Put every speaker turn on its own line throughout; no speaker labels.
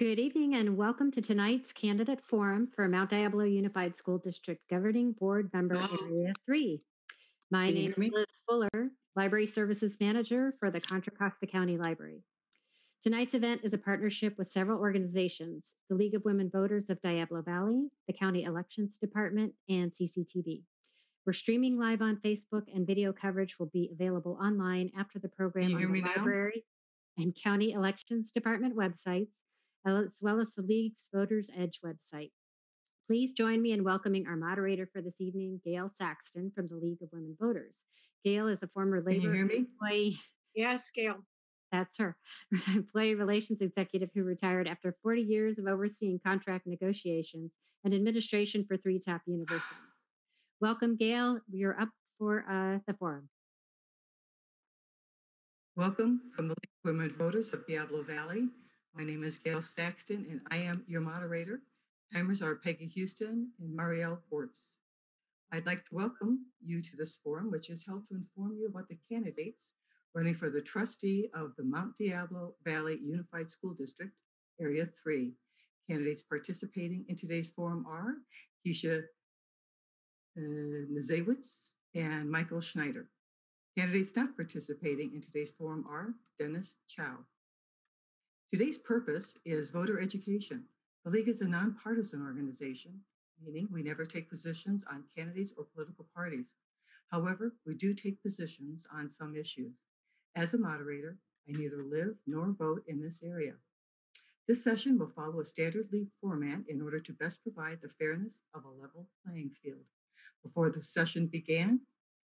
Good evening and welcome to tonight's candidate forum for Mount Diablo Unified School District Governing Board Member Area 3. My
Can
name is? Liz Fuller, Library Services Manager for the Contra Costa County Library. Tonight's event is a partnership with several organizations, the League of Women Voters of Diablo Valley, the County Elections Department, and CCTV. We're streaming live on Facebook and video coverage will be available online after the program on the
now?
library and County Elections Department websites, as well as the League's Voters Edge website. Please join me in welcoming our moderator for this evening, Gayle Saxton from the League of Women Voters. Gayle is a former
Can you
labor
hear me?
employee
Yes, Gayle.
that's her. Employee relations executive who retired after 40 years of overseeing contract negotiations and administration for three top universities. Welcome, Gayle. You're up for uh, the forum.
Welcome from the League of Women Voters of Diablo Valley. My name is Gayle Saxton and I am your moderator. Timers are Peggy Houston and Marielle Bortz. I'd like to welcome you to this forum, which is held to inform you about the candidates running for the trustee of the Mount Diablo Valley Unified School District, Area 3. Candidates participating in today's forum are Keisha uh, Nazewitz and Michael Schneider. Candidates not participating in today's forum are Dennis Chow. Today's purpose is voter education. The League is a nonpartisan organization, meaning we never take positions on candidates or political parties. However, we do take positions on some issues. As a moderator, I neither live nor vote in this area. This session will follow a standard League format in order to best provide the fairness of a level playing field. Before the session began,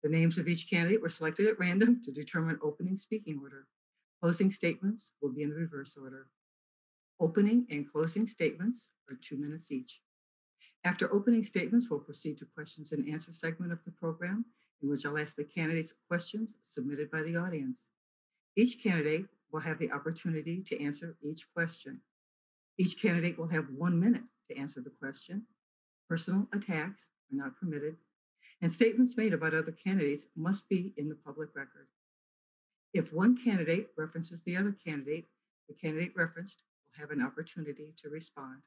the names of each candidate were selected at random to determine opening speaking order. Closing statements will be in the reverse order. Opening and closing statements are two minutes each. After opening statements, we'll proceed to questions and answer segment of the program, in which I'll ask the candidates questions submitted by the audience. Each candidate will have the opportunity to answer each question. Each candidate will have one minute to answer the question. Personal attacks are not permitted, and statements made about other candidates must be in the public record. If one candidate references the other candidate, the candidate referenced will have an opportunity to respond.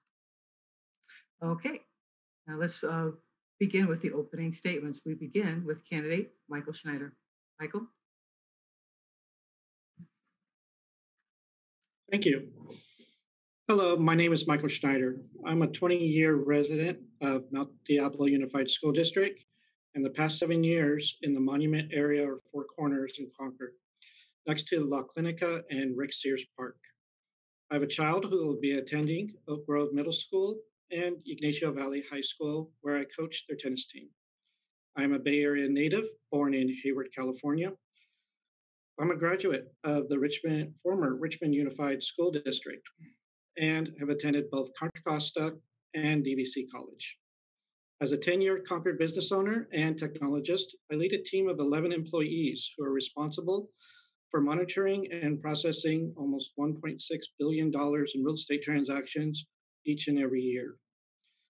Okay, now let's uh, begin with the opening statements. We begin with candidate Michael Schneider. Michael?
Thank you. Hello, my name is Michael Schneider. I'm a 20 year resident of Mount Diablo Unified School District and the past seven years in the Monument area or Four Corners in Concord, next to La Clinica and Rick Sears Park. I have a child who will be attending Oak Grove Middle School and Ygnacio Valley High School, where I coach their tennis team. I am a Bay Area native, born in Hayward, California. I'm a graduate of the Richmond, former Richmond Unified School District and have attended both Contra Costa and DVC College. As a 10 year Concord business owner and technologist, I lead a team of 11 employees who are responsible for monitoring and processing almost $1.6 billion in real estate transactions each and every year.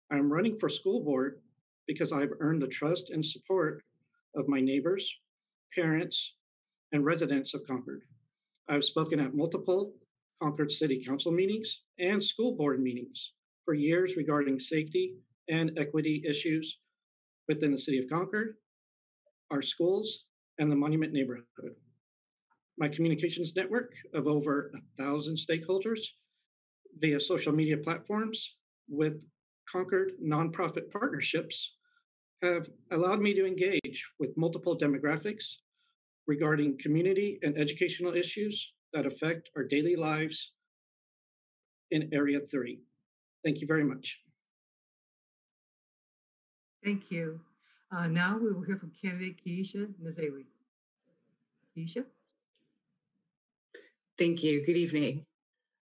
I'm running for school board because I've earned the trust and support of my neighbors, parents, and residents of Concord. I've spoken at multiple Concord City Council meetings and school board meetings for years regarding safety and equity issues within the City of Concord, our schools, and the Monument neighborhood. My communications network of over a thousand stakeholders via social media platforms with Concord nonprofit partnerships have allowed me to engage with multiple demographics regarding community and educational issues that affect our daily lives in Area 3. Thank you very much.
Thank you. Uh, now we will hear from candidate Keisha Nzewi. Keisha?
Thank you. Good evening.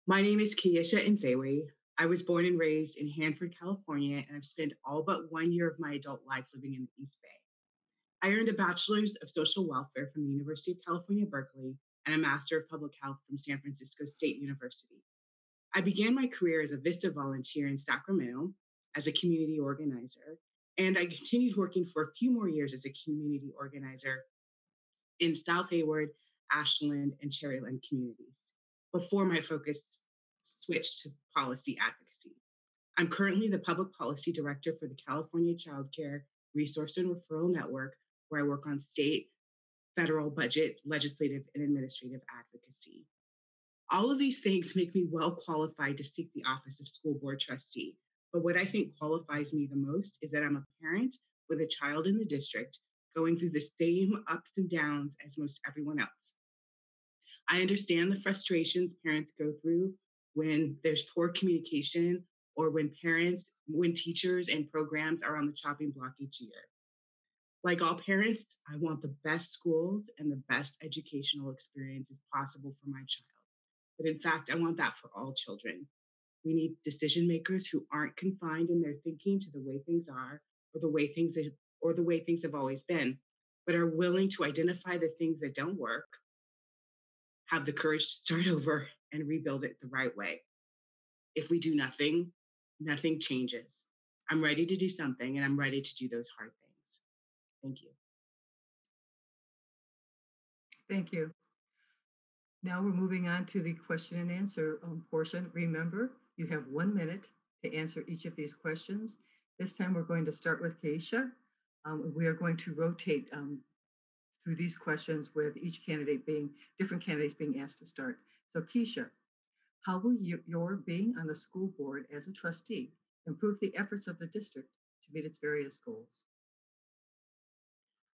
My name is Keisha Nzewi. I was born and raised in Hanford, California, and I've spent all but one year of my adult life living in the East Bay. I earned a bachelor's of social welfare from the University of California, Berkeley, and a master of public health from San Francisco State University. I began my career as a VISTA volunteer in Sacramento as a community organizer, and I continued working for a few more years as a community organizer in South Hayward, Ashland, and Cherryland communities before my focus switched to policy advocacy. I'm currently the public policy director for the California Child Care Resource and Referral Network, where I work on state, federal budget, legislative, and administrative advocacy. All of these things make me well qualified to seek the office of school board trustee. But what I think qualifies me the most is that I'm a parent with a child in the district going through the same ups and downs as most everyone else. I understand the frustrations parents go through when there's poor communication or when parents, when teachers and programs are on the chopping block each year. Like all parents, I want the best schools and the best educational experiences possible for my child. But in fact, I want that for all children. We need decision makers who aren't confined in their thinking to the way things are or the way things or the way things have always been, but are willing to identify the things that don't work, have the courage to start over and rebuild it the right way. If we do nothing, nothing changes. I'm ready to do something and I'm ready to do those hard things. Thank you.
Thank you. Now we're moving on to the question and answer um, portion. Remember, you have one minute to answer each of these questions. This time we're going to start with Keisha. Um, we are going to rotate um, through these questions with each candidate being, different candidates being asked to start. So Keisha, how will you, your being on the school board as a trustee improve the efforts of the district to meet its various goals?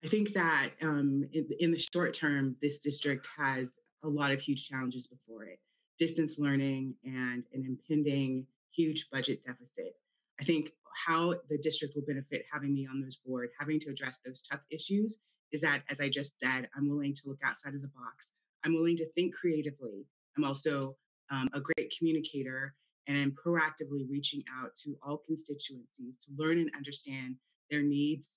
I think that um, in, in, the short term, this district has a lot of huge challenges before it distance learning and an impending huge budget deficit. I think how the district will benefit having me on this board, having to address those tough issues, is that, as I just said, I'm willing to look outside of the box. I'm willing to think creatively. I'm also um, a great communicator and I'm proactively reaching out to all constituencies to learn and understand their needs,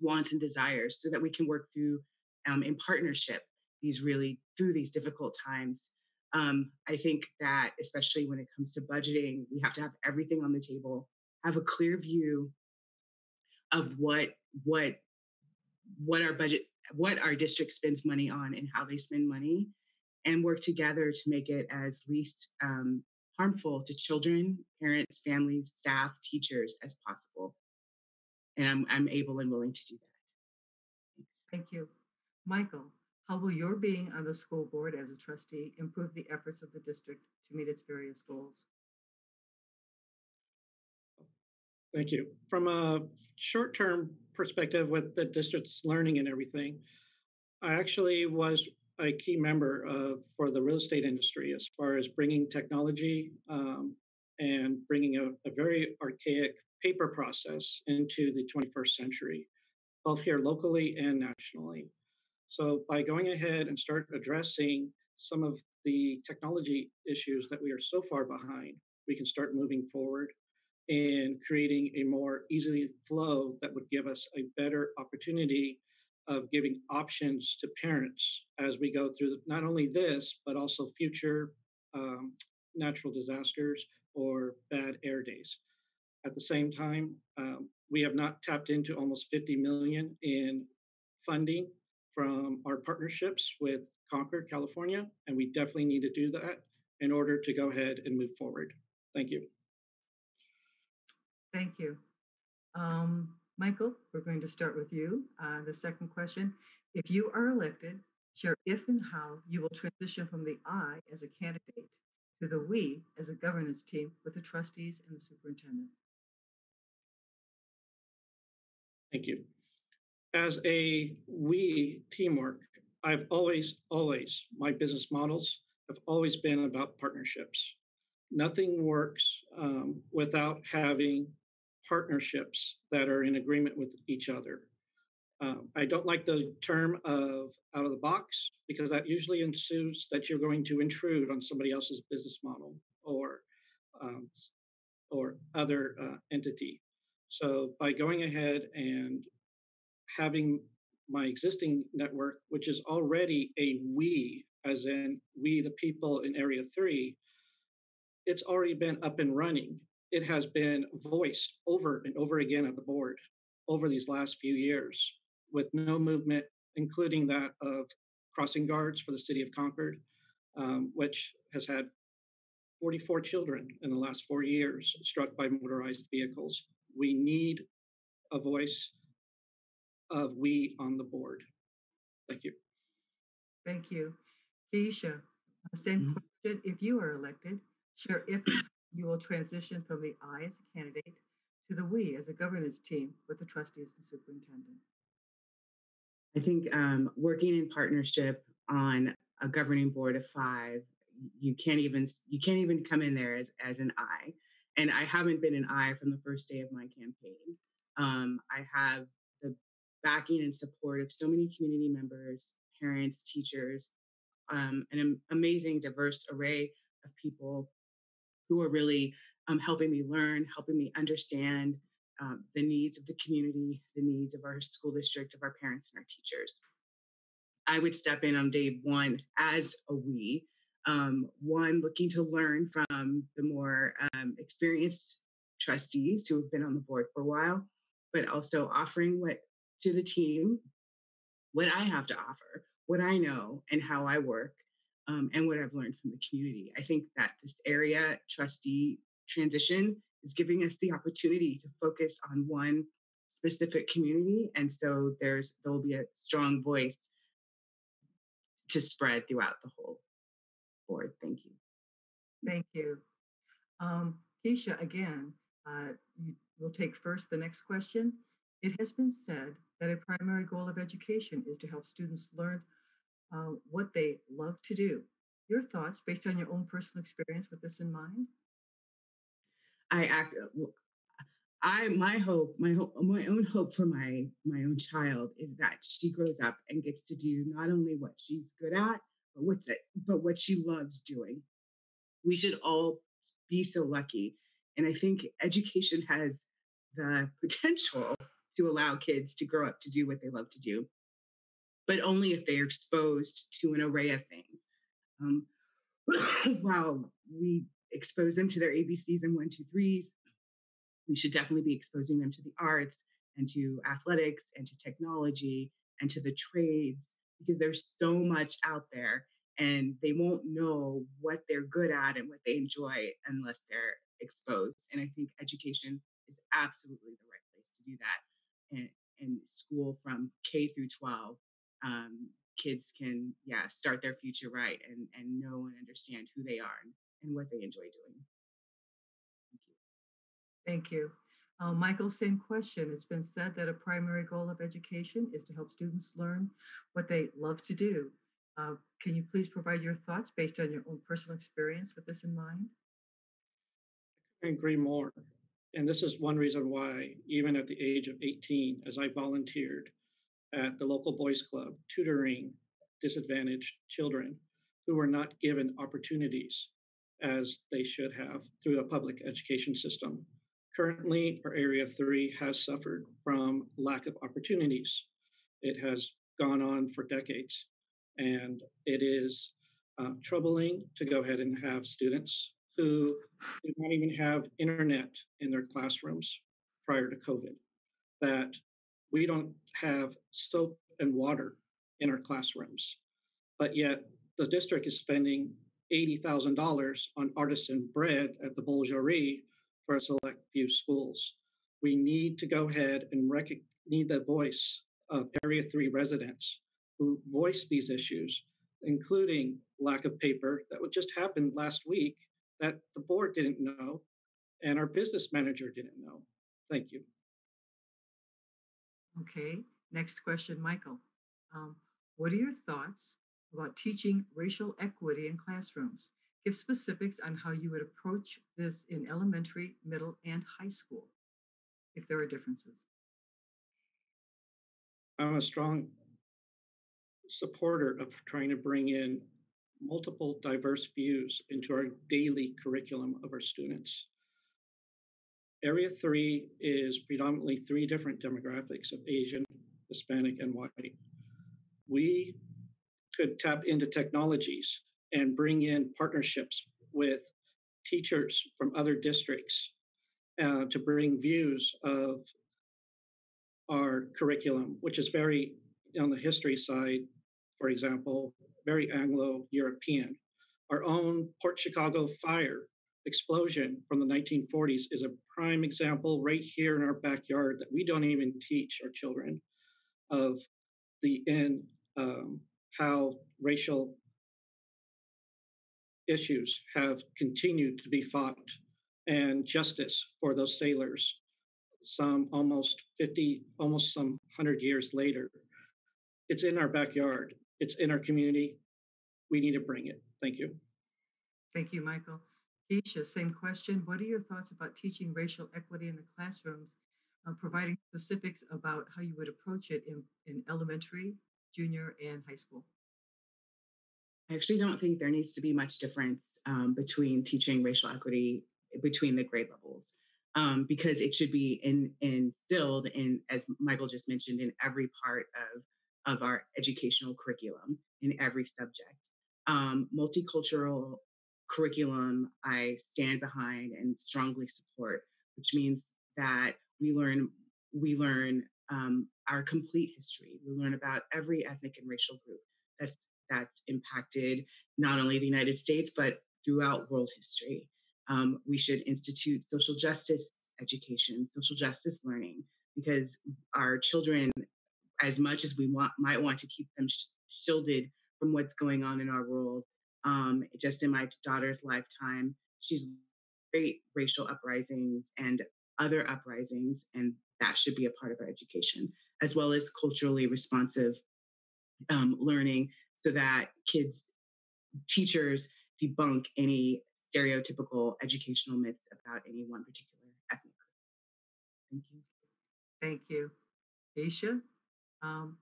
wants, and desires so that we can work through um, in partnership these really through these difficult times. Um, I think that especially when it comes to budgeting, we have to have everything on the table, have a clear view of what what what our budget what our district spends money on and how they spend money and work together to make it as least um, harmful to children parents families staff teachers as possible and i'm, I'm able and willing to do that
Thanks. thank you michael how will your being on the school board as a trustee improve the efforts of the district to meet its various goals?
Thank you. From a short term perspective with the district's learning and everything, I actually was a key member of, for the real estate industry as far as bringing technology um, and bringing a, a very archaic paper process into the 21st century, both here locally and nationally. So by going ahead and start addressing some of the technology issues that we are so far behind, we can start moving forward and creating a more easily flow that would give us a better opportunity of giving options to parents as we go through not only this, but also future um, natural disasters or bad air days. At the same time, um, we have not tapped into almost 50 million in funding from our partnerships with Concord, California, and we definitely need to do that in order to go ahead and move forward. Thank you.
Thank you. Um, Michael, we're going to start with you. Uh, the second question, if you are elected, share if and how you will transition from the I as a candidate to the we as a governance team with the trustees and the superintendent.
Thank you as a we teamwork, I've always, always, my business models have always been about partnerships. Nothing works um, without having partnerships that are in agreement with each other. Um, I don't like the term of out of the box because that usually ensues that you're going to intrude on somebody else's business model or um, or other uh, entity. So by going ahead and having my existing network, which is already a we, as in we, the people in Area 3, it's already been up and running. It has been voiced over and over again at the board over these last few years with no movement, including that of crossing guards for the city of Concord, um, which has had 44 children in the last four years struck by motorized vehicles. We need a voice of we on the board. Thank you.
Thank you. Keisha, uh, same
Mhm.
question. If you are elected, share if you will transition from the I as a candidate to the we as a governance team with the trustees and superintendent.
I think um, working in partnership on a governing board of five, you can't even you can't even come in there as as an I. And I haven't been an I from the first day of my campaign. Um, I have the backing and support of so many community members, parents, teachers, um, an amazing, diverse array of people who are really um, helping me learn, helping me understand um, the needs of the community, the needs of our school district, of our parents and our teachers. I would step in on day one as a we, um, one looking to learn from the more um, experienced trustees who have been on the board for a while, but also offering what to the team what I have to offer, what I know, and how I work, um, and what I've learned from the community. I think that this area trustee transition is giving us the opportunity to focus on one specific community, and so there's there will be a strong voice to spread throughout the whole board. Thank you.
Thank you. Um, Keisha, again, uh, you will take first the next question. It has been said that a primary goal of education is to help students learn uh, what they love to do. Your thoughts, based on your own personal experience with this in mind?
I act. I my hope, my hope, my own hope for my my own child is that she grows up and gets to do not only what she's good at, but what the, but what she loves doing. We should all be so lucky, and I think education has the potential to allow kids to grow up to do what they love to do, but only if they're exposed to an array of things. Um, while we expose them to their ABCs and one, two, threes, we should definitely be exposing them to the arts and to athletics and to technology and to the trades because there's so much out there and they won't know what they're good at and what they enjoy unless they're exposed. And I think education is absolutely the right place to do that. And in school from K through 12, um, kids can, yeah, start their future right and, and know and understand who they are and, and what they enjoy doing.
Thank you. Thank you. Uh, Michael, same question. It's been said that a primary goal of education is to help students learn what they love to do. Uh, can you please provide your thoughts based on your own personal experience with this in mind?
I agree more. And this is one reason why, even at the age of 18, as I volunteered at the local boys club, tutoring disadvantaged children who were not given opportunities as they should have through a public education system. Currently, our Area 3 has suffered from lack of opportunities. It has gone on for decades, and it is uh, troubling to go ahead and have students who did not even have internet in their classrooms prior to COVID, that we don't have soap and water in our classrooms, but yet the district is spending $80,000 on artisan bread at the Boulangerie for a select few schools. We need to go ahead and need the voice of Area 3 residents who voice these issues, including lack of paper that would just happened last week that the board didn't know and our business manager didn't know. Thank you.
Okay, next question, Michael. Um, what are your thoughts about teaching racial equity in classrooms? Give specifics on how you would approach this in elementary, middle, and high school, if there are differences.
I'm a strong supporter of trying to bring in multiple diverse views into our daily curriculum of our students. Area 3 is predominantly three different demographics of Asian, Hispanic, and white. We could tap into technologies and bring in partnerships with teachers from other districts uh, to bring views of our curriculum, which is very, on the history side, for example, very Anglo European. Our own Port Chicago fire explosion from the 1940s is a prime example right here in our backyard that we don't even teach our children of the end, um, how racial issues have continued to be fought and justice for those sailors some almost 50 almost some 100 years later. It's in our backyard. It's in our community. We need to bring it. Thank you.
Thank you, Michael. Keisha, same question. What are your thoughts about teaching racial equity in the classrooms, uh, providing specifics about how you would approach it in, in elementary, junior, and high school?
I actually don't think there needs to be much difference um, between teaching racial equity between the grade levels um, because it should be in, instilled in, as Michael just mentioned, in every part of, of our educational curriculum in every subject. Um, multicultural curriculum I stand behind and strongly support, which means that we learn we learn um, our complete history. We learn about every ethnic and racial group that's that's impacted not only the United States but throughout world history. Um, we should institute social justice education, social justice learning, because our children, as much as we want, might want to keep them sh- shielded from what's going on in our world, um, just in my daughter's lifetime. She's great racial uprisings and other uprisings, and that should be a part of our education, as well as culturally responsive um, learning so that kids, teachers debunk any stereotypical educational myths about any one particular ethnic group. Thank you.
Thank you. Aisha, um,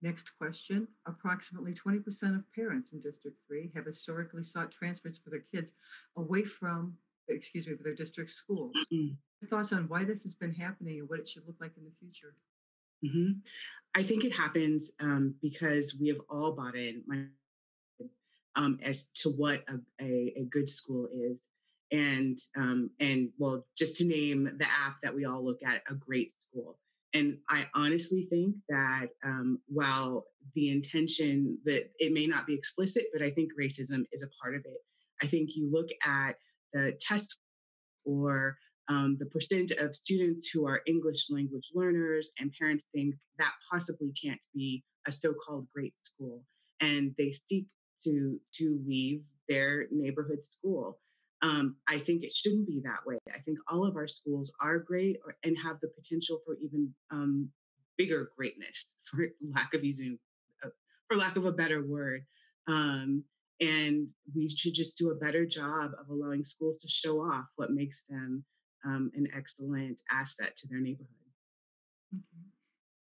Next question. Approximately 20% of parents in District 3 have historically sought transfers for their kids away from, excuse me, for their district schools. Mm-hmm. Thoughts on why this has been happening and what it should look like in the future?
Mm-hmm. I think it happens um, because we have all bought in um, as to what a, a, a, good school is. And um, and well, just to name the app that we all look at, a great school. And I honestly think that um, while the intention that it may not be explicit, but I think racism is a part of it. I think you look at the test or um, the percent of students who are English language learners, and parents think that possibly can't be a so-called great school, and they seek to to leave their neighborhood school. Um, I think it shouldn't be that way. I think all of our schools are great or, and have the potential for even um, bigger greatness, for lack of using, uh, for lack of a better word. Um, and we should just do a better job of allowing schools to show off what makes them um, an excellent asset to their neighborhood.
Okay.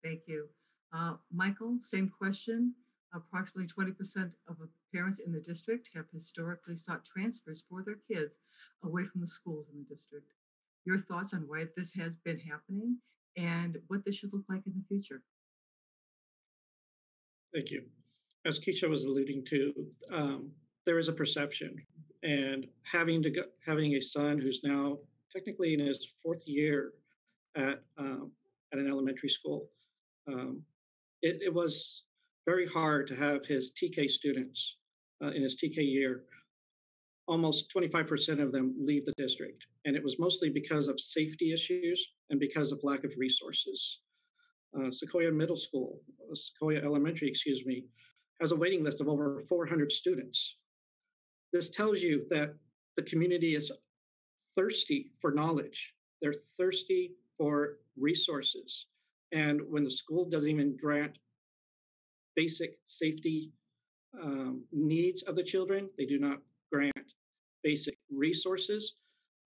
Thank you. Uh, Michael, same question. Approximately 20% of parents in the district have historically sought transfers for their kids away from the schools in the district. Your thoughts on why this has been happening and what this should look like in the future?
Thank you. As Keisha was alluding to, um, there is a perception, and having to go, having a son who's now technically in his fourth year at um, at an elementary school, um, it, it was very hard to have his TK students uh, in his TK year. Almost 25% of them leave the district, and it was mostly because of safety issues and because of lack of resources. Uh, Sequoia Middle School, uh, Sequoia Elementary, excuse me, has a waiting list of over 400 students. This tells you that the community is thirsty for knowledge. They're thirsty for resources. And when the school doesn't even grant basic safety um, needs of the children. They do not grant basic resources.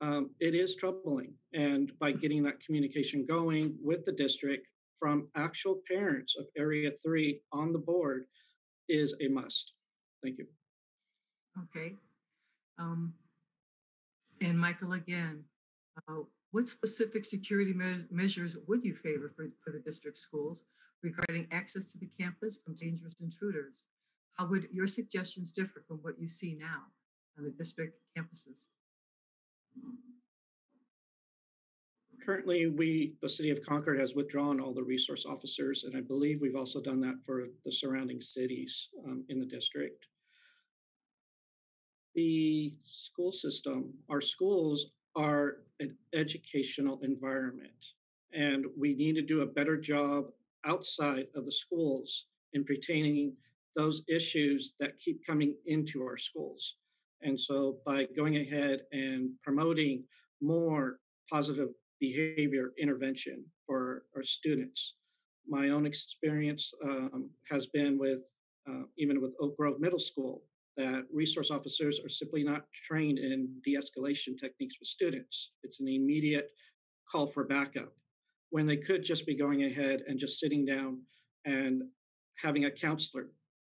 Um, it is troubling. And by getting that communication going with the district from actual parents of Area 3 on the board is a must. Thank you.
Okay. Um, and Michael, again, uh, what specific security me- measures would you favor for, for the district schools regarding access to the campus from dangerous intruders? How would your suggestions differ from what you see now on the district campuses?
Currently, we, the city of Concord, has withdrawn all the resource officers, and I believe we've also done that for the surrounding cities um, in the district. the school system, our schools are an educational environment, and we need to do a better job outside of the schools in pertaining those issues that keep coming into our schools. And so by going ahead and promoting more positive behavior intervention for our students, my own experience um, has been with uh, even with Oak Grove Middle School that resource officers are simply not trained in de-escalation techniques with students. It's an immediate call for backup when they could just be going ahead and just sitting down and having a counselor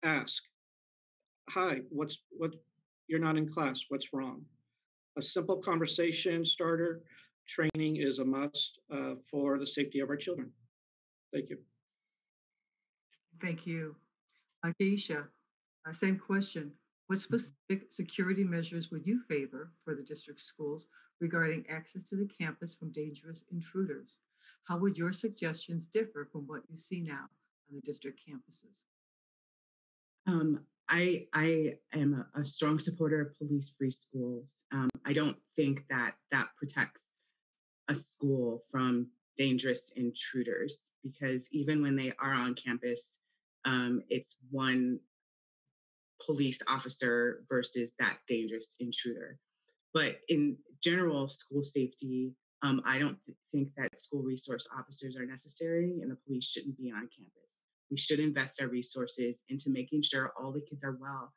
ask, "Hi, what's what? You're not in class. What's wrong?" A simple conversation starter training is a must uh, for the safety of our children. Thank you.
Thank you. Uh, Keisha, uh, same question. What specific security measures would you favor for the district schools regarding access to the campus from dangerous intruders? How would your suggestions differ from what you see now on the district campuses?
Um, I I am a, a strong supporter of police-free schools. Um, I don't think that that protects a school from dangerous intruders because even when they are on campus, um, it's one police officer versus that dangerous intruder. But in general, school safety, um, I don't th- think that school resource officers are necessary and the police shouldn't be on campus. We should invest our resources into making sure all the kids are well,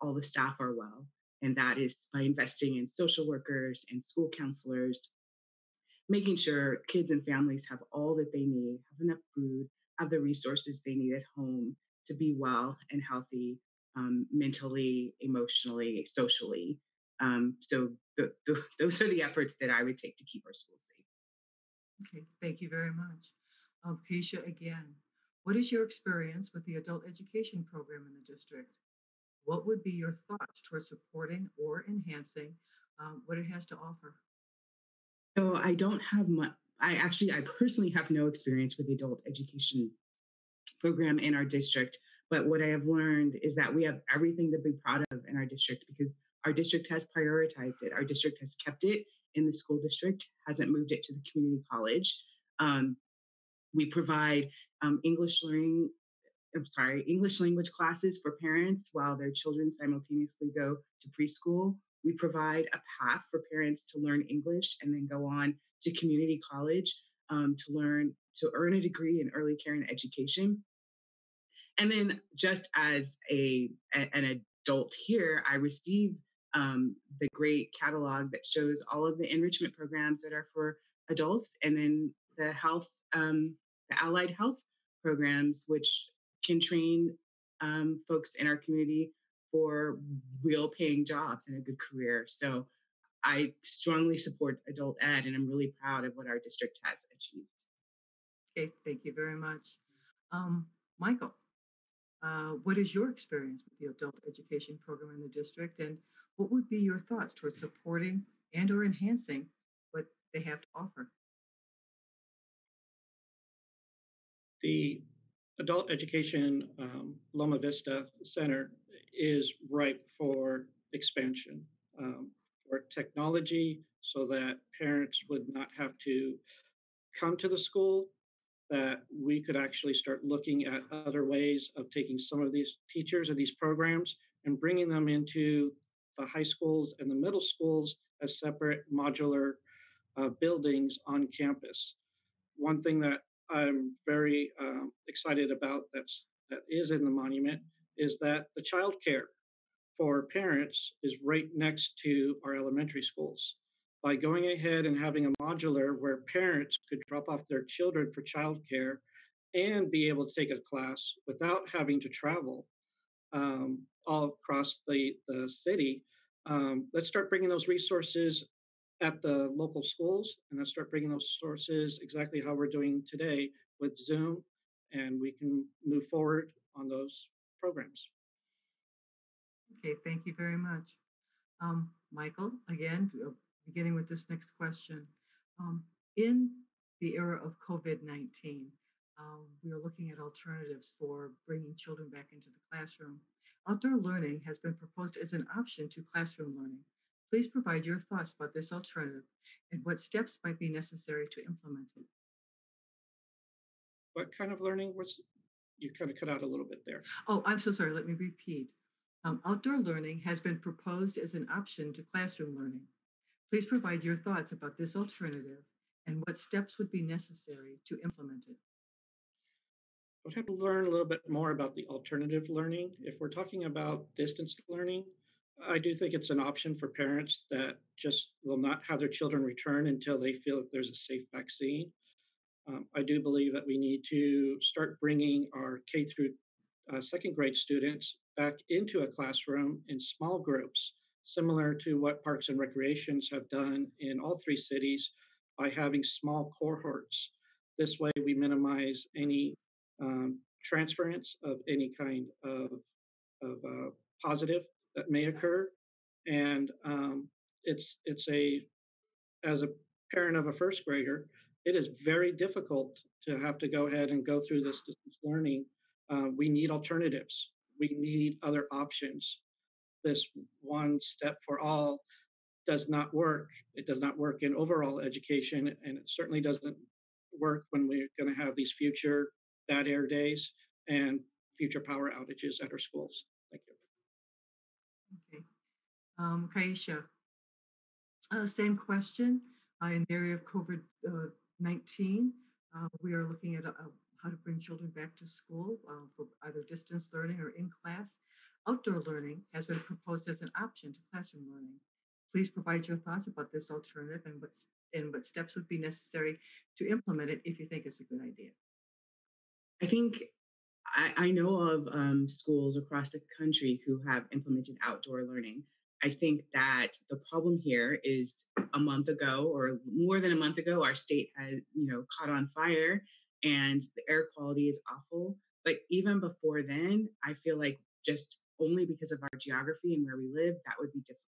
all the staff are well. And that is by investing in social workers and school counselors, making sure kids and families have all that they need, have enough food, have the resources they need at home to be well and healthy um, mentally, emotionally, socially. Um, so th- th- those are the efforts that I would take to keep our schools safe.
Okay, thank you very much. Um, Keisha, again, what is your experience with the adult education program in the district? What would be your thoughts towards supporting or enhancing um, what it has to offer?
So I don't have much. I actually, I personally have no experience with the adult education program in our district. But what I have learned is that we have everything to be proud of in our district because our district has prioritized it. Our district has kept it in the school district, hasn't moved it to the community college. Um, we provide um, English learning, I'm sorry, English language classes for parents while their children simultaneously go to preschool. We provide a path for parents to learn English and then go on to community college um, to learn to earn a degree in early care and education. And then, just as a, an adult here, I receive um, the great catalog that shows all of the enrichment programs that are for adults, and then the health, um, the allied health programs, which can train um, folks in our community for real paying jobs and a good career. So I strongly support adult ed, and I'm really proud of what our district has achieved.
Okay, thank you very much. Um, Michael, uh, what is your experience with the adult education program in the district, and what would be your thoughts towards supporting and or enhancing what they have to offer?
The Adult Education um, Loma Vista Center is ripe for expansion, um, for technology, so that parents would not have to come to the school, that we could actually start looking at other ways of taking some of these teachers and these programs and bringing them into the high schools and the middle schools as separate modular uh, buildings on campus. One thing that I'm very um, excited about that's that is in the monument is that the child care for parents is right next to our elementary schools. By going ahead and having a modular where parents could drop off their children for childcare and be able to take a class without having to travel um, all across the, the city, um, let's start bringing those resources at the local schools and let's start bringing those sources exactly how we're doing today with Zoom, and we can move forward on those programs.
Okay, thank you very much. Um, Michael, again, uh, beginning with this next question. Um, in the era of COVID 19, um, we are looking at alternatives for bringing children back into the classroom. Outdoor learning has been proposed as an option to classroom learning. Please provide your thoughts about this alternative and what steps might be necessary to implement it.
What kind of learning was you kind of cut out a little bit there?
Oh, I'm so sorry. Let me repeat. Um, outdoor learning has been proposed as an option to classroom learning. Please provide your thoughts about this alternative and what steps would be necessary to implement it.
Would have to learn a little bit more about the alternative learning. If we're talking about distance learning, I do think it's an option for parents that just will not have their children return until they feel that there's a safe vaccine. Um, I do believe that we need to start bringing our K through uh, second grade students back into a classroom in small groups, similar to what Parks and Recreations have done in all three cities by having small cohorts. This way, we minimize any um, transference of any kind of, of uh, positive that may occur. And um, it's it's a as a parent of a first grader, it is very difficult to have to go ahead and go through this distance learning. Uh, we need alternatives. We need other options. This one step for all does not work. It does not work in overall education, and it certainly doesn't work when we're going to have these future bad air days and future power outages at our schools. Thank you.
Okay. Um, Keisha, uh, same question. Uh, in the area of COVID uh, 19, uh, we are looking at uh, how to bring children back to school uh, for either distance learning or in class. Outdoor learning has been proposed as an option to classroom learning. Please provide your thoughts about this alternative and and what steps would be necessary to implement it if you think it's a good idea.
I think I, I know of um, schools across the country who have implemented outdoor learning. I think that the problem here is a month ago or more than a month ago, our state had, you know, caught on fire and the air quality is awful. But even before then, I feel like just only because of our geography and where we live, that would be difficult.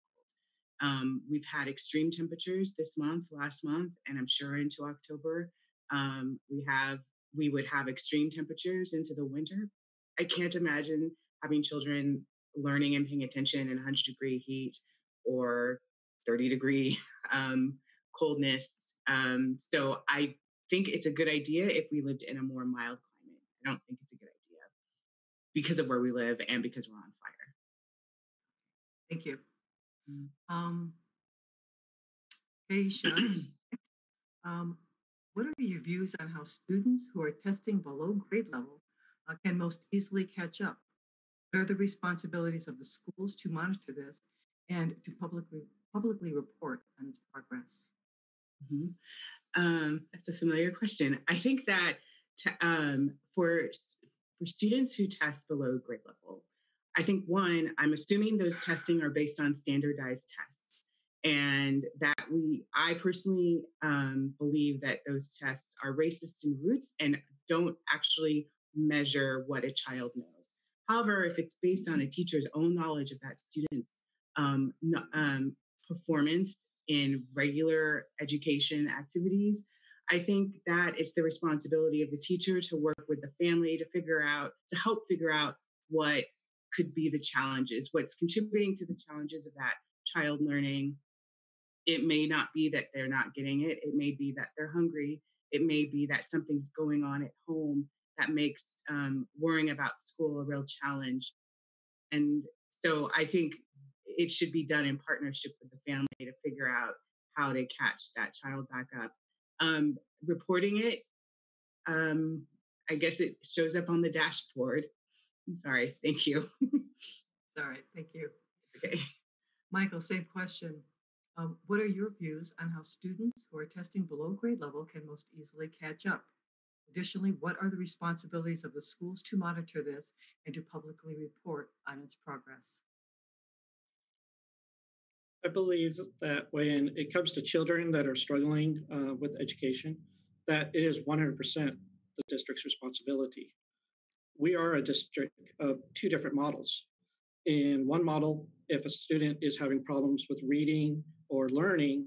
Um, we've had extreme temperatures this month, last month, and I'm sure into October. Um, we have we would have extreme temperatures into the winter. I can't imagine having children learning and paying attention in 100 degree heat or 30 degree um, coldness. Um, so I think it's a good idea if we lived in a more mild climate. I don't think it's a good idea because of where we live and because we're on fire.
Thank you. Mm. Um, Aisha, um, what are your views on how students who are testing below grade level uh, can most easily catch up? What are the responsibilities of the schools to monitor this and to publicly publicly report on its progress?
Mm-hmm. Um, that's a familiar question. I think that um, for for students who test below grade level, I think one, I'm assuming those testing are based on standardized tests, and that we, I personally um, believe that those tests are racist in roots and don't actually measure what a child knows. However, if it's based on a teacher's own knowledge of that student's um, um, performance in regular education activities, I think that it's the responsibility of the teacher to work with the family to figure out, to help figure out what could be the challenges, what's contributing to the challenges of that child learning. It may not be that they're not getting it, it may be that they're hungry, it may be that something's going on at home that makes um, worrying about school a real challenge. And so I think it should be done in partnership with the family to figure out how to catch that child back up. Um, reporting it, um, I guess it shows up on the dashboard. I'm sorry. Thank you.
Sorry. Thank you.
Okay.
Michael, same question. Um, what are your views on how students who are testing below grade level can most easily catch up? Additionally, what are the responsibilities of the schools to monitor this and to publicly report on its progress?
I believe that when it comes to children that are struggling uh, with education, that it is 100% the district's responsibility. We are a district of two different models. In one model, if a student is having problems with reading or learning,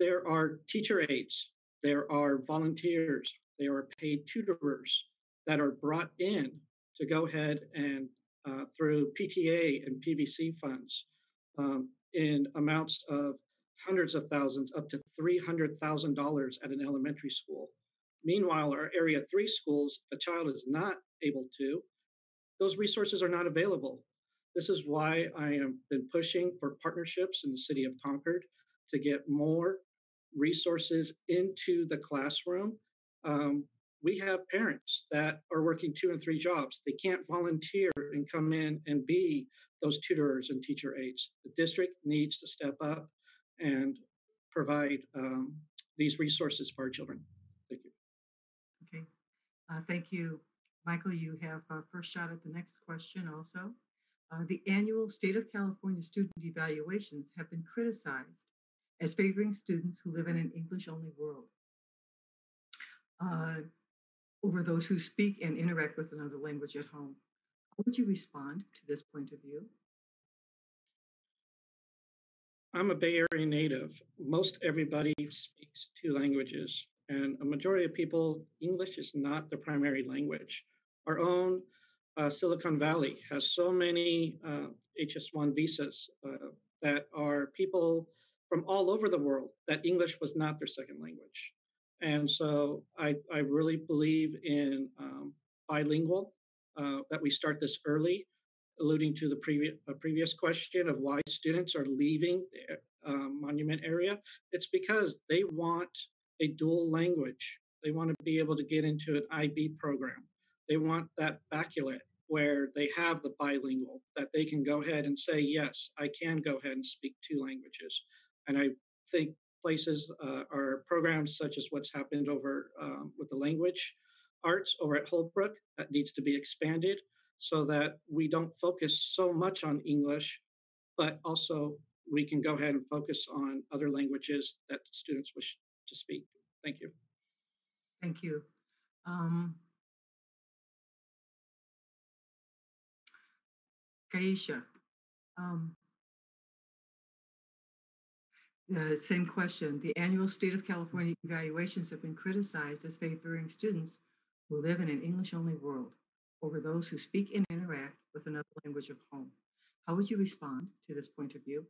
there are teacher aides, there are volunteers, there are paid tutors that are brought in to go ahead and uh, through PTA and PVC funds um, in amounts of hundreds of thousands up to $300,000 at an elementary school. Meanwhile, our Area 3 schools, a child is not able to, those resources are not available. This is why I have been pushing for partnerships in the city of Concord to get more resources into the classroom. Um, we have parents that are working two and three jobs. They can't volunteer and come in and be those tutors and teacher aides. The district needs to step up and provide um, these resources for our children. Thank you.
Okay, uh, thank you. Michael, you have uh, first shot at the next question also. Uh, the annual State of California student evaluations have been criticized as favoring students who live in an English only world uh, over those who speak and interact with another language at home. How would you respond to this point of view?
I'm a Bay Area native. Most everybody speaks two languages, and a majority of people, English is not the primary language. Our own uh, Silicon Valley has so many uh, HS1 visas uh, that are people from all over the world that English was not their second language. And so I, I really believe in um, bilingual, uh, that we start this early, alluding to the previous, previous question of why students are leaving the um, monument area. It's because they want a dual language. They want to be able to get into an IB program. They want that baccalaureate where they have the bilingual, that they can go ahead and say, yes, I can go ahead and speak two languages. And I think places uh, are programs such as what's happened over um, with the language arts over at Holbrook that needs to be expanded so that we don't focus so much on English, but also we can go ahead and focus on other languages that students wish to speak. Thank you.
Thank you. Um, Keisha, um, the same question. The annual state of California evaluations have been criticized as favoring students who live in an English only world over those who speak and interact with another language of home. How would you respond to this point of view?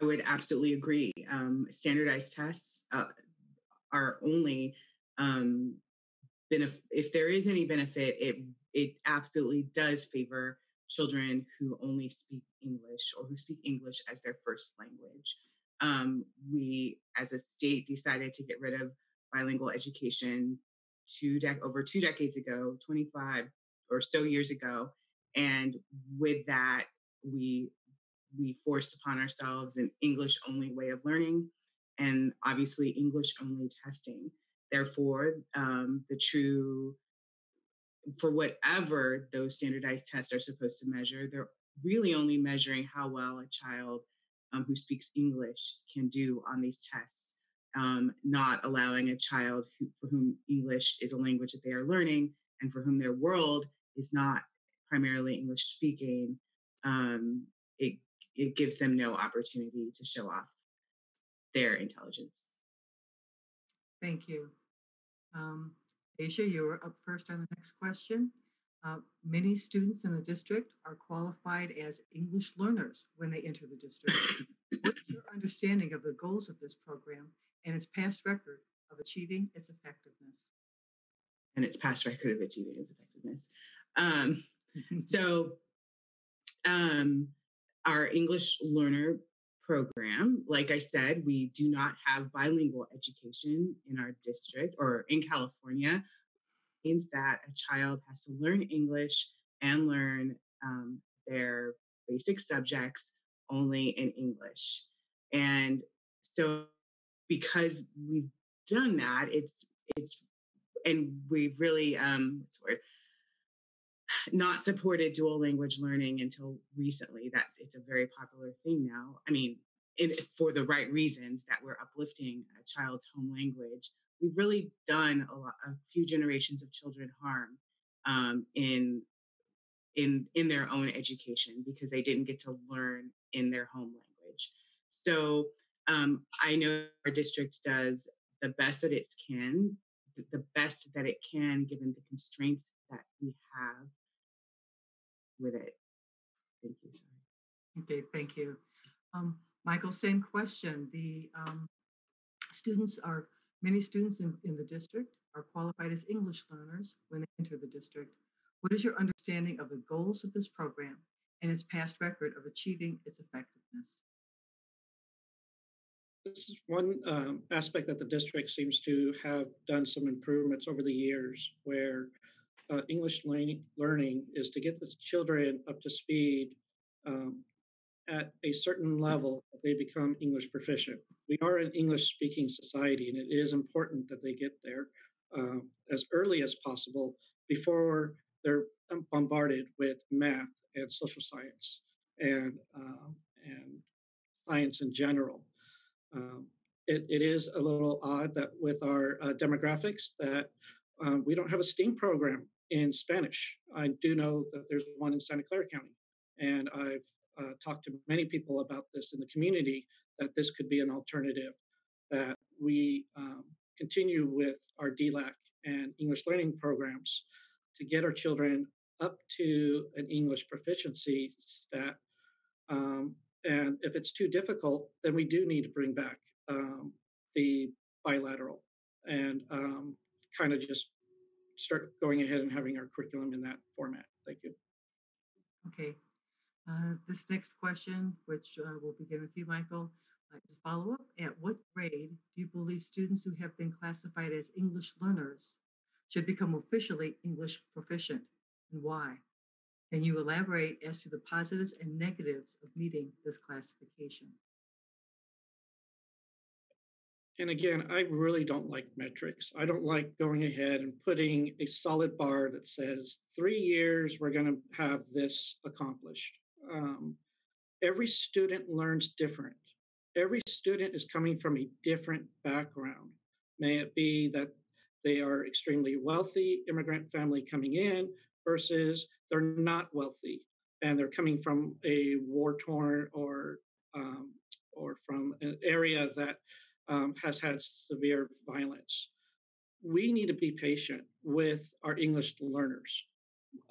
I would absolutely agree. Um, standardized tests uh, are only um, benef- if there is any benefit, it it absolutely does favor children who only speak English or who speak English as their first language. Um, we, as a state, decided to get rid of bilingual education two over two decades ago, 25 or so years ago, and with that, we we forced upon ourselves an English only way of learning, and obviously English only testing. Therefore, um, the true for whatever those standardized tests are supposed to measure, they're really only measuring how well a child um, who speaks English can do on these tests, um, not allowing a child who, for whom English is a language that they are learning and for whom their world is not primarily English speaking. Um, it, it gives them no opportunity to show off their intelligence.
Thank you. Um, Keisha, you're up first on the next question. Uh, many students in the district are qualified as English learners when they enter the district. What's your understanding of the goals of this program and its past record of achieving its effectiveness?
And its past record of achieving its effectiveness. Um, so, um, our English learner program. Like I said, we do not have bilingual education in our district or in California. It means that a child has to learn English and learn um, their basic subjects only in English. And so, because we've done that, it's it's and we've really um, what's the word not supported dual language learning until recently. That it's a very popular thing now. I mean, in, for the right reasons that we're uplifting a child's home language. We've really done a, lot, a few generations of children harm um, in in in their own education because they didn't get to learn in their home language. So um, I know our district does the best that it can, the best that it can given the constraints that we have with it. Thank you. Sorry.
Okay, thank you. Um, Michael, same question. The um, students are, many students in, in the district are qualified as English learners when they enter the district. What is your understanding of the goals of this program and its past record of achieving its effectiveness?
This is one um, aspect that the district seems to have done some improvements over the years where uh, English learning, learning is to get the children up to speed um, at a certain level that they become English proficient. We are an English speaking society, and it is important that they get there uh, as early as possible before they're bombarded with math and social science and um, and science in general. Um, it, it is a little odd that with our uh, demographics that um, we don't have a STEAM program in Spanish. I do know that there's one in Santa Clara County, and I've uh, talked to many people about this in the community that this could be an alternative. That we um, continue with our DELAC and English learning programs to get our children up to an English proficiency stat. Um, and if it's too difficult, then we do need to bring back um, the bilateral and um, kind of just start going ahead and having our curriculum in that format. Thank you.
Okay. Uh, this next question, which uh, will begin with you, Michael, uh, is follow up. At what grade do you believe students who have been classified as English learners should become officially English proficient and why? Can you elaborate as to the positives and negatives of meeting this classification?
And again, I really don't like metrics. I don't like going ahead and putting a solid bar that says three years, we're going to have this accomplished. Um, every student learns different. Every student is coming from a different background. May it be that they are extremely wealthy immigrant family coming in versus they're not wealthy and they're coming from a war torn or um, or from an area that um, has had severe violence. We need to be patient with our English learners.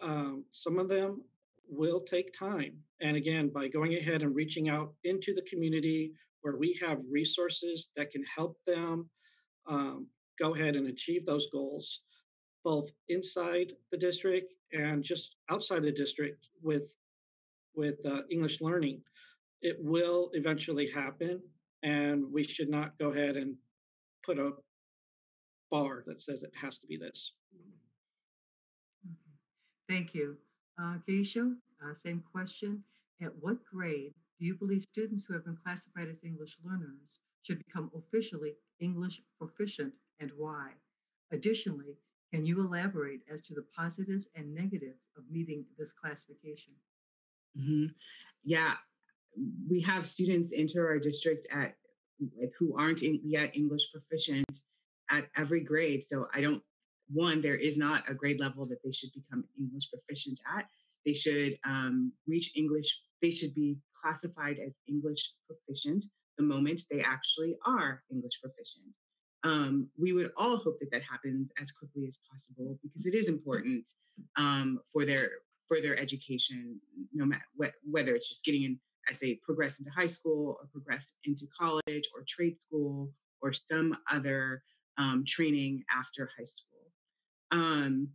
Um, some of them will take time. And again, by going ahead and reaching out into the community where we have resources that can help them um, go ahead and achieve those goals, both inside the district and just outside the district with with uh, English learning, it will eventually happen, and we should not go ahead and put a bar that says it has to be this.
Thank you. Uh, Keisha, uh, same question. At what grade do you believe students who have been classified as English learners should become officially English proficient and why? Additionally, can you elaborate as to the positives and negatives of meeting this classification?
Mm-hmm. Yeah, we have students enter our district at who aren't yet English proficient at every grade. So I don't one there is not a grade level that they should become English proficient at. They should um, reach English. They should be classified as English proficient the moment they actually are English proficient um, we would all hope that that happens as quickly as possible because it is important um, for their for their education, no matter wh- whether it's just getting in as they progress into high school or progress into college or trade school or some other um, training after high school. Um,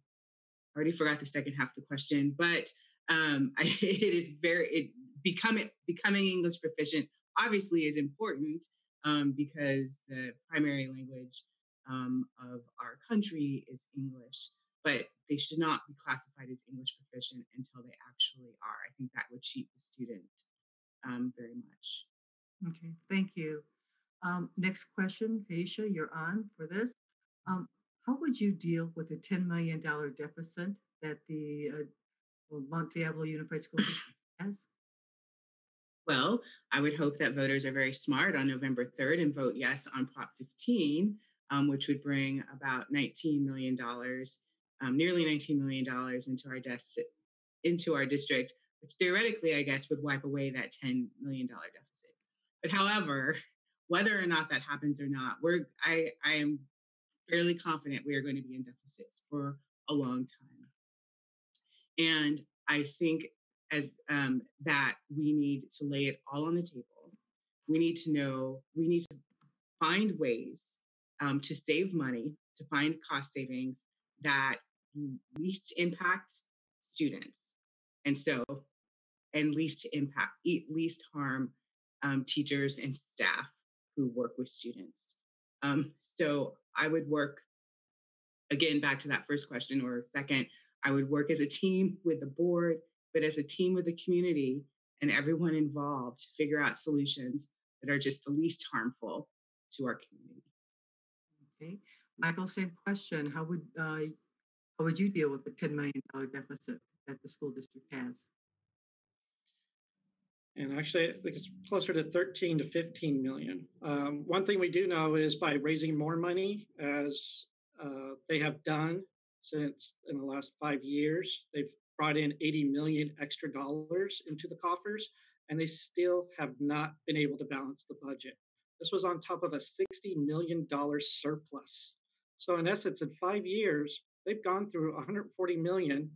I already forgot the second half of the question, but um, I, it is very it, becoming becoming English proficient obviously is important um, because the primary language um, of our country is English, but they should not be classified as English proficient until they actually are. I think that would cheat the student um, very much.
Okay, thank you. Um, next question, Keisha, you're on for this. Um, how would you deal with a $10 million deficit that the uh, Diablo Unified School District has?
Well, I would hope that voters are very smart on November 3rd and vote yes on Prop 15, um, which would bring about $19 million, um, nearly $19 million into our, de- into our district, which theoretically, I guess, would wipe away that $10 million deficit. But however, whether or not that happens or not, we're I, I am fairly confident we are going to be in deficits for a long time. And I think as um, that we need to lay it all on the table. We need to know, we need to find ways um, to save money, to find cost savings that least impact students. And so, and least impact, least harm um, teachers and staff who work with students. Um, so I would work, again, back to that first question or second, I would work as a team with the board, but as a team with the community and everyone involved to figure out solutions that are just the least harmful to our community.
Okay, Michael, same question. How would uh, how would you deal with the $10 million deficit that the school district has?
And actually, I think it's closer to 13 to 15 million. Um, one thing we do know is by raising more money, as uh, they have done since in the last five years, they've brought in 80 million extra dollars into the coffers, and they still have not been able to balance the budget. This was on top of a $60 million surplus. So, in essence, in five years, they've gone through 140 million,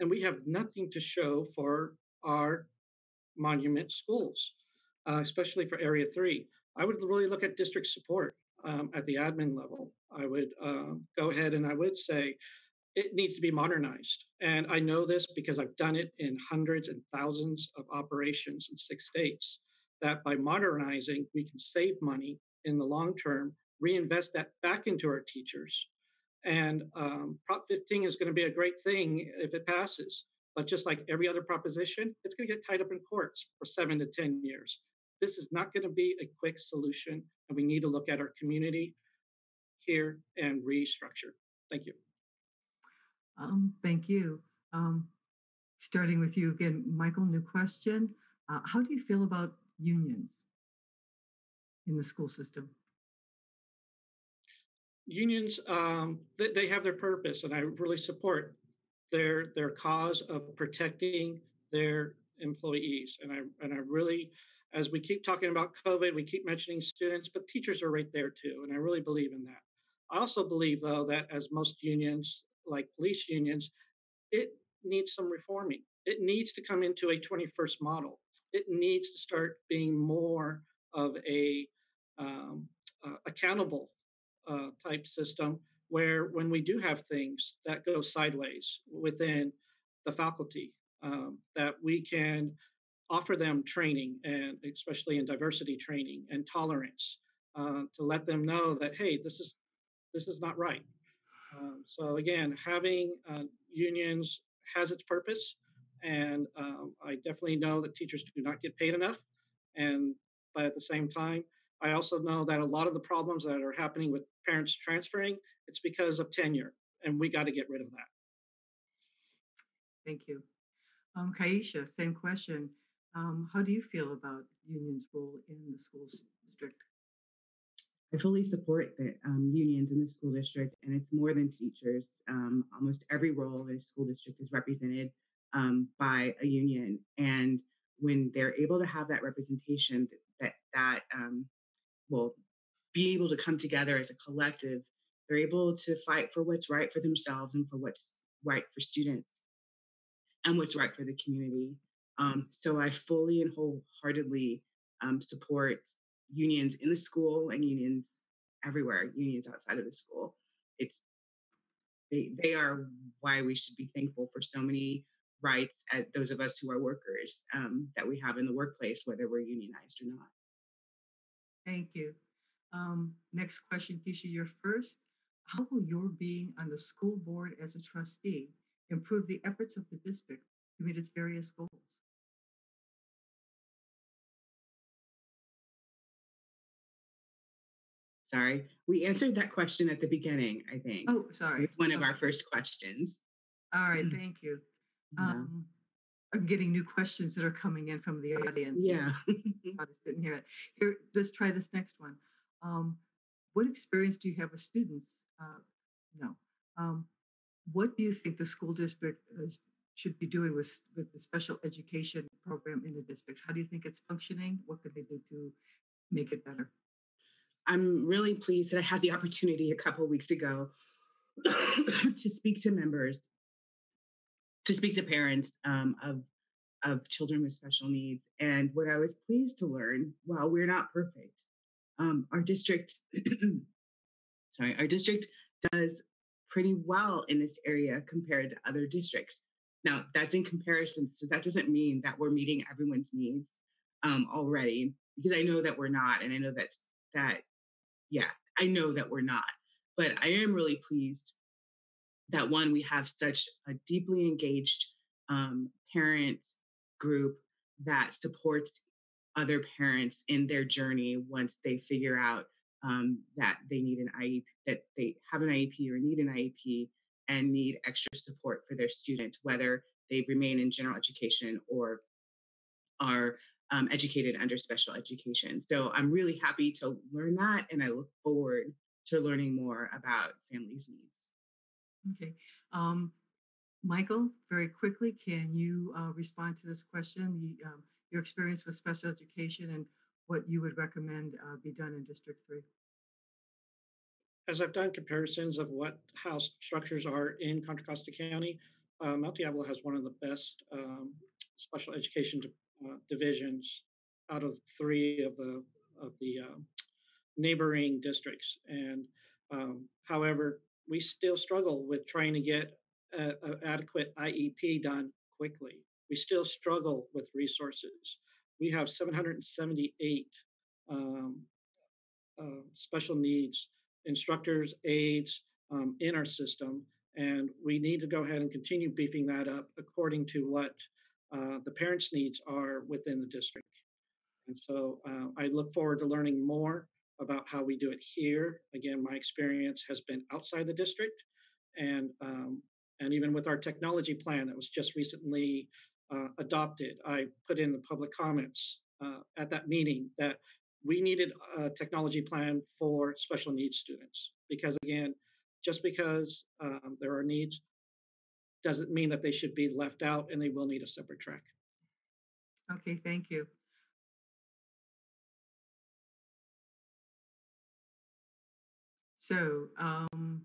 and we have nothing to show for our monument schools, uh, especially for Area 3. I would really look at district support um, at the admin level. I would uh, go ahead and I would say it needs to be modernized. And I know this because I've done it in hundreds and thousands of operations in six states, that by modernizing, we can save money in the long term, reinvest that back into our teachers. And um, Prop 15 is going to be a great thing if it passes. But just like every other proposition, it's going to get tied up in courts for seven to 10 years. This is not going to be a quick solution, and we need to look at our community here and restructure. Thank you.
Um, thank you. Um, starting with you again, Michael, new question. Uh, how do you feel about unions in the school system?
Unions, um, they, they have their purpose, and I really support their their cause of protecting their employees. And I and I really, as we keep talking about COVID, we keep mentioning students, but teachers are right there too. And I really believe in that. I also believe though that as most unions, like police unions, it needs some reforming. It needs to come into a 21st model. It needs to start being more of a um, uh, accountable uh, type system where when we do have things that go sideways within the faculty, um, that we can offer them training and especially in diversity training and tolerance uh, to let them know that hey this is this is not right. Um, so again having uh, unions has its purpose and um, i definitely know that teachers do not get paid enough and but at the same time i also know that a lot of the problems that are happening with parents transferring it's because of tenure, and we got to get rid of that.
Thank you. Um, Keisha, same question. Um, how do you feel about unions' role in the school district?
I fully support the um, unions in the school district, and it's more than teachers. Um, almost every role in a school district is represented um, by a union, and when they're able to have that representation, that that will be able to come together as a collective they're able to fight for what's right for themselves and for what's right for students and what's right for the community. Um, so I fully and wholeheartedly um, support unions in the school and unions everywhere, unions outside of the school. It's they they are why we should be thankful for so many rights at those of us who are workers um, that we have in the workplace, whether we're unionized or not.
Thank you. Um, next question, Keisha, you're first. How will your being on the school board as a trustee improve the efforts of the district to meet its various goals?
Sorry, we answered that question at the beginning, I think.
Oh, sorry.
It's one of okay. our first questions.
All right, mm. thank you. Um, I'm getting new questions that are coming in from the audience.
Yeah.
I just didn't hear it. Here, let's try this next one. Um, what experience do you have with students? Uh, no. Um, what do you think the school district uh, should be doing with, with the special education program in the district? How do you think it's functioning? What could they do to make it better?
I'm really pleased that I had the opportunity a couple weeks ago to speak to members, to speak to parents um, of of children with special needs. And what I was pleased to learn, while we're not perfect, um, our district, sorry, our district does pretty well in this area compared to other districts. Now, that's in comparison, so that doesn't mean that we're meeting everyone's needs um, already, because I know that we're not, and I know that's that, yeah, I know that we're not. But I am really pleased that one, we have such a deeply engaged um, parent group that supports other parents in their journey once they figure out um, that they need an IEP, that they have an IEP or need an IEP and need extra support for their student, whether they remain in general education or are um, educated under special education. So I'm really happy to learn that, and I look forward to learning more about families' needs.
Okay. Um, Michael, very quickly, can you uh, respond to this question? The, um, your experience with special education and what you would recommend uh, be done in District 3?
As I've done comparisons of what how structures are in Contra Costa County, uh, Mount Diablo has one of the best um, special education uh, divisions out of three of the of the um, neighboring districts. And um, however, we still struggle with trying to get an adequate IEP done quickly. We still struggle with resources. We have 778 um, uh, special needs instructors, aides um, in our system, and we need to go ahead and continue beefing that up according to what uh, the parents' needs are within the district. And so uh, I look forward to learning more about how we do it here. Again, my experience has been outside the district, and um, and even with our technology plan that was just recently uh, adopted, I put in the public comments uh, at that meeting that we needed a technology plan for special needs students because again, just because um, there are needs doesn't mean that they should be left out and they will need a separate track.
Okay, thank you. So, um,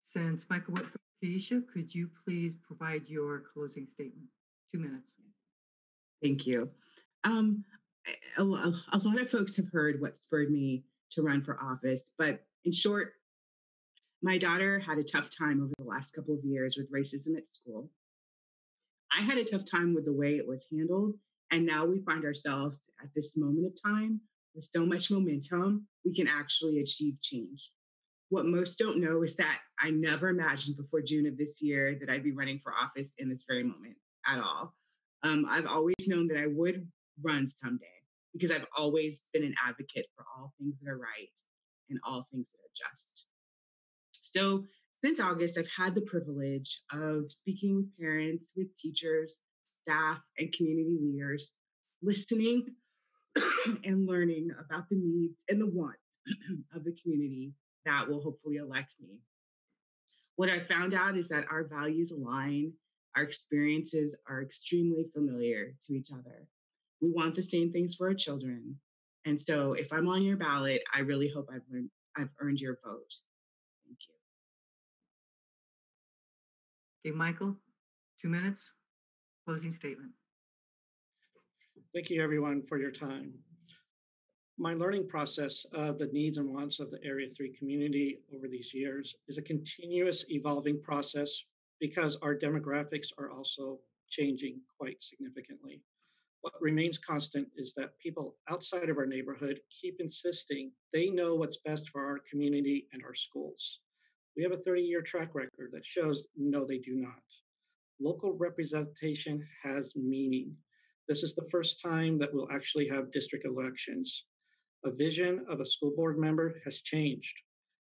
since Michael went for Keisha, could you please provide your closing statement? Two minutes.
Thank you. Um, a, a, lot of folks have heard what spurred me to run for office, but in short, my daughter had a tough time over the last couple of years with racism at school. I had a tough time with the way it was handled. And now we find ourselves at this moment of time with so much momentum, we can actually achieve change. What most don't know is that I never imagined before June of this year that I'd be running for office in this very moment at all. Um, I've always known that I would run someday because I've always been an advocate for all things that are right and all things that are just. So, since August, I've had the privilege of speaking with parents, with teachers, staff, and community leaders, listening and learning about the needs and the wants of the community that will hopefully elect me. What I found out is that our values align, our experiences are extremely familiar to each other. We want the same things for our children. And so if I'm on your ballot, I really hope I've learned I've earned your vote. Thank
you. Okay, Michael, two minutes, closing statement.
Thank you everyone for your time. My learning process of the needs and wants of the Area 3 community over these years is a continuous evolving process because our demographics are also changing quite significantly. What remains constant is that people outside of our neighborhood keep insisting they know what's best for our community and our schools. We have a 30 year track record that shows no, they do not. Local representation has meaning. This is the first time that we'll actually have district elections. A vision of a school board member has changed.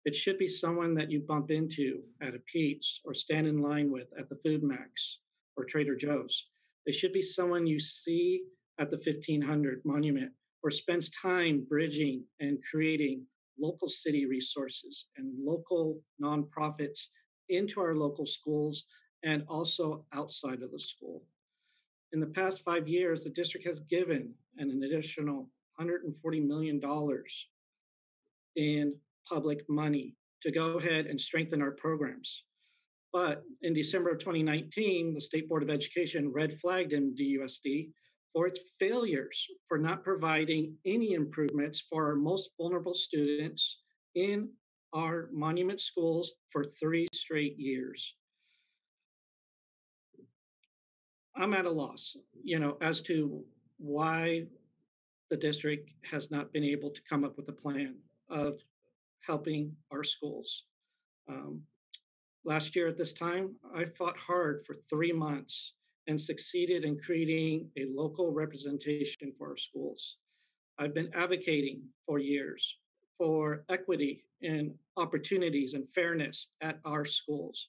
It should be someone that you bump into at a Peet's or stand in line with at the FoodMaxx or Trader Joe's. It should be someone you see at the 1500 monument or spends time bridging and creating local city resources and local nonprofits into our local schools and also outside of the school. In the past five years, the district has given an additional $140 million in public money to go ahead and strengthen our programs. But in December of 2019, the State Board of Education red flagged MDUSD for its failures for not providing any improvements for our most vulnerable students in our monument schools for three straight years. I'm at a loss, you know, as to why the district has not been able to come up with a plan of helping our schools. Um, last year at this time, I fought hard for three months and succeeded in creating a local representation for our schools. I've been advocating for years for equity and opportunities and fairness at our schools.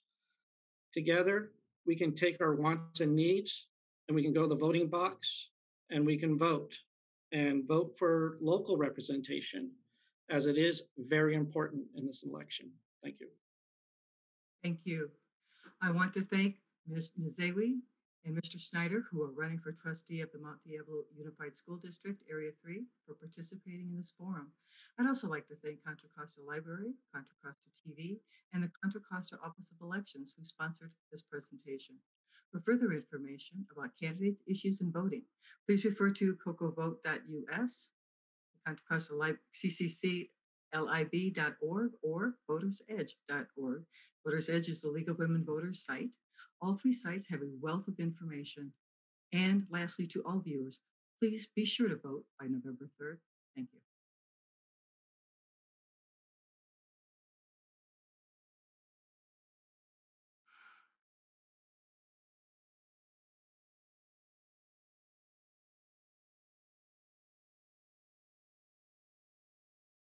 Together, we can take our wants and needs and we can go to the voting box and we can vote and vote for local representation as it is very important in this election. Thank you.
Thank you. I want to thank Ms. Nzewi and Mr. Schneider, who are running for trustee of the Mount Diablo Unified School District, Area 3, for participating in this forum. I'd also like to thank Contra Costa Library, Contra Costa TV, and the Contra Costa Office of Elections, who sponsored this presentation. For further information about candidates, issues, and voting, please refer to cocovote.us, the Contra Lib- CCC lib.org or votersedge.org. Voters Edge is the League of Women Voters site. All three sites have a wealth of information. And lastly, to all viewers, please be sure to vote by November 3rd. Thank you.